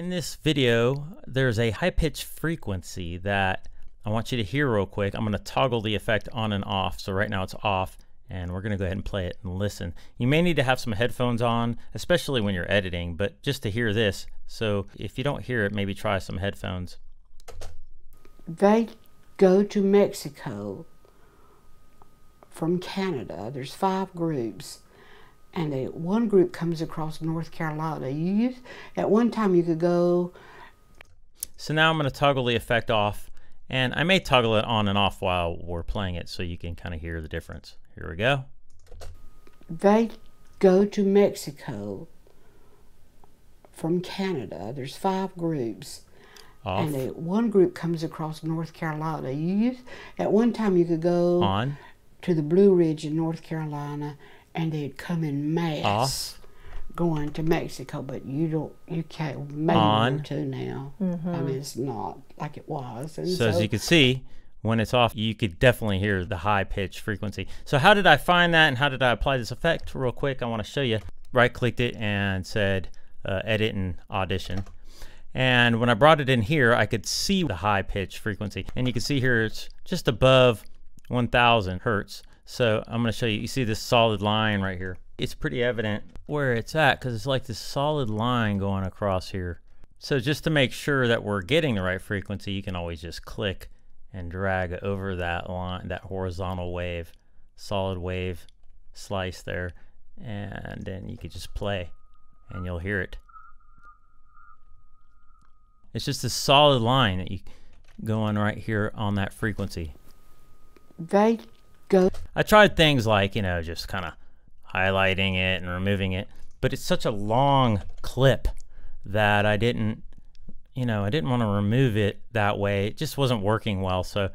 in this video, there's a high pitch frequency that I want you to hear real quick. I'm going to toggle the effect on and off. So right now it's off and we're going to go ahead and play it and listen. You may need to have some headphones on, especially when you're editing, but just to hear this. So if you don't hear it, maybe try some headphones. They go to Mexico from Canada. There's five groups and they, one group comes across North Carolina. You used, at one time you could go. So now I'm going to toggle the effect off, and I may toggle it on and off while we're playing it so you can kind of hear the difference. Here we go. They go to Mexico from Canada. There's five groups. Off. And they, one group comes across North Carolina. You used, at one time you could go on to the Blue Ridge in North Carolina and they'd come in mass Off. going to Mexico, but you don't, you can't, maybe On. one two now. Mm-hmm. I mean, it's not like it was. And So, as you can see, when it's off, you could definitely hear the high pitch frequency. So how did I find that and how did I apply this effect? Real quick, I want to show you. Right clicked it and said uh, edit and audition. And when I brought it in here, I could see the high pitch frequency. And you can see here it's just above 1000 hertz. So I'm going to show you, you see this solid line right here. It's pretty evident where it's at because it's like this solid line going across here. So just to make sure that we're getting the right frequency, you can always just click and drag over that line, that horizontal wave, solid wave slice there, and then you could just play and you'll hear it. It's just a solid line that you going right here on that frequency. They go. I tried things like, you know, just kind of highlighting it and removing it, but it's such a long clip that I didn't, you know, I didn't want to remove it that way. It just wasn't working well. So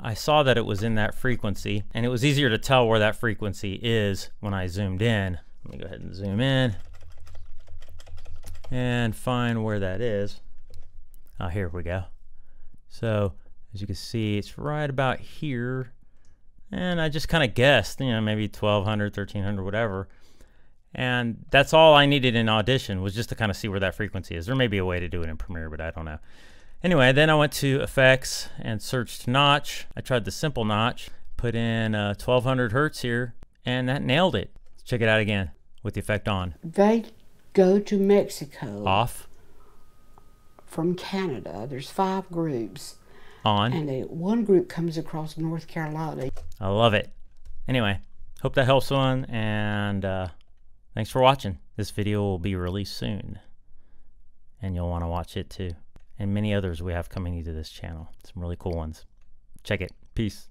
I saw that it was in that frequency and it was easier to tell where that frequency is when I zoomed in. Let me go ahead and zoom in and find where that is. Oh, here we go. So as you can see, it's right about here and I just kind of guessed, you know, maybe 1200, 1300, whatever. And that's all I needed in Audition was just to kind of see where that frequency is. There may be a way to do it in Premiere, but I don't know. Anyway, then I went to Effects and searched Notch. I tried the simple notch, put in uh, 1200 hertz here, and that nailed it. Let's check it out again with the effect on. They go to Mexico. Off. From Canada. There's five groups on. And they, one group comes across North Carolina. I love it. Anyway, hope that helps one, and uh, thanks for watching. This video will be released soon, and you'll want to watch it too. And many others we have coming to this channel. Some really cool ones. Check it. Peace.